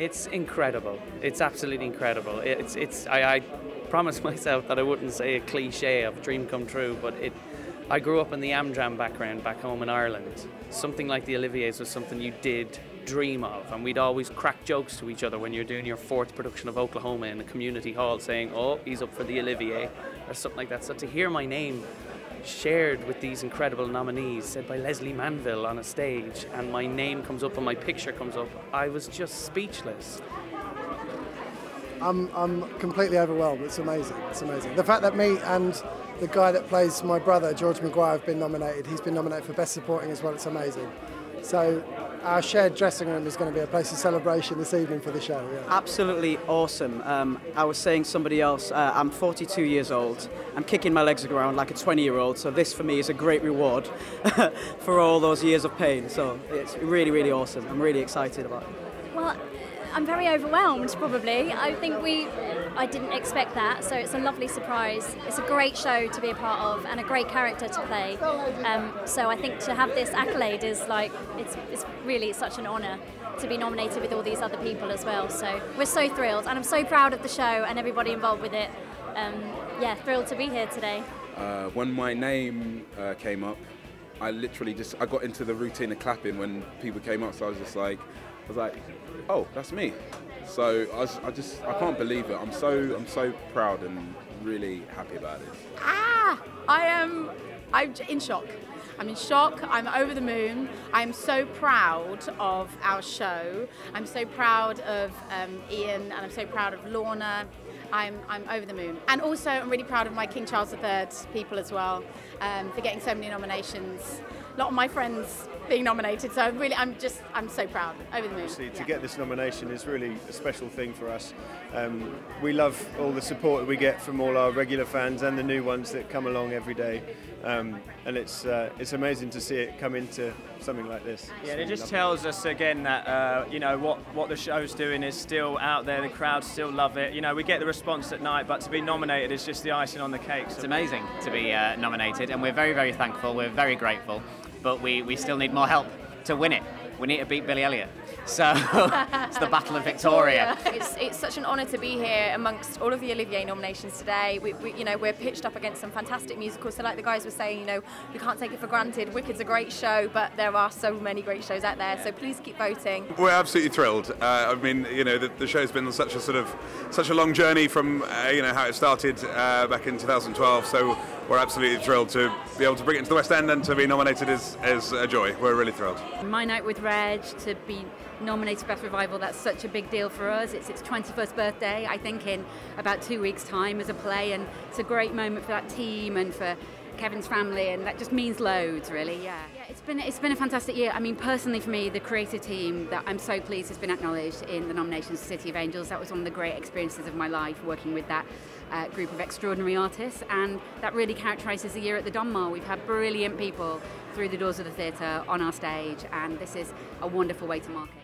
It's incredible. It's absolutely incredible. It's it's I, I promised myself that I wouldn't say a cliche of dream come true, but it. I grew up in the Amdram background back home in Ireland. Something like the Olivier's was something you did dream of, and we'd always crack jokes to each other when you're doing your fourth production of Oklahoma in a community hall, saying, "Oh, he's up for the Olivier," or something like that. So to hear my name shared with these incredible nominees, said by Lesley Manville on a stage, and my name comes up and my picture comes up, I was just speechless. I'm, I'm completely overwhelmed. It's amazing. It's amazing. The fact that me and the guy that plays my brother, George Maguire, have been nominated. He's been nominated for Best Supporting as well. It's amazing. So our shared dressing room is going to be a place of celebration this evening for the show. Yeah. Absolutely awesome. Um, I was saying somebody else, uh, I'm 42 years old. I'm kicking my legs around like a 20 year old, so this for me is a great reward for all those years of pain. So it's really, really awesome. I'm really excited about it. Well, I'm very overwhelmed, probably. I think we, I didn't expect that, so it's a lovely surprise. It's a great show to be a part of and a great character to play. Um, so I think to have this accolade is like, it's, it's really such an honour to be nominated with all these other people as well. So we're so thrilled, and I'm so proud of the show and everybody involved with it. Um, yeah, thrilled to be here today. Uh, when my name uh, came up, I literally just I got into the routine of clapping when people came up. So I was just like, was like, oh, that's me. So I, was, I just I can't believe it. I'm so I'm so proud and really happy about it. Ah, I am I'm in shock. I'm in shock. I'm over the moon. I'm so proud of our show. I'm so proud of um, Ian and I'm so proud of Lorna. I'm, I'm over the moon. And also, I'm really proud of my King Charles III people as well um, for getting so many nominations. A lot of my friends being nominated, so I'm really, I'm just, I'm so proud, over the moon. See, to Yeah. get this nomination is really a special thing for us. Um, we love all the support that we get from all our regular fans and the new ones that come along every day. Um, and it's, uh, it's amazing to see it come into something like this. Yeah, It's it just lovely. tells us again that uh, you know what what the show's doing is still out there. The crowd still love it. You know, we get the response at night, but to be nominated is just the icing on the cake. It's amazing to be uh, nominated, and we're very, very thankful. We're very grateful, but we, we still need more help to win it. We need to beat Billy Elliot. So it's the Battle of Victoria. it's, it's such an honour to be here amongst all of the Olivier nominations today. We, we, you know, we're pitched up against some fantastic musicals. So, like the guys were saying, you know, we can't take it for granted. Wicked's a great show, but there are so many great shows out there. So please keep voting. We're absolutely thrilled. Uh, I mean, you know, the, the show's been such a sort of such a long journey from uh, you know how it started uh, back in 2012. So we're absolutely thrilled to be able to bring it to the West End and to be nominated is, is a joy. We're really thrilled. My Night with Reg to be nominated Best Revival, that's such a big deal for us. It's its 21st birthday, I think, in about two weeks' time as a play, and it's a great moment for that team and for Kevin's family, and that just means loads, really. Yeah, yeah. It's been it's been a fantastic year. I mean, personally for me, the creative team that I'm so pleased has been acknowledged in the nominations for City of Angels. That was one of the great experiences of my life working with that. Uh, group of extraordinary artists, and that really characterises the year at the Donmar. We've had brilliant people through the doors of the theatre on our stage, and this is a wonderful way to mark it.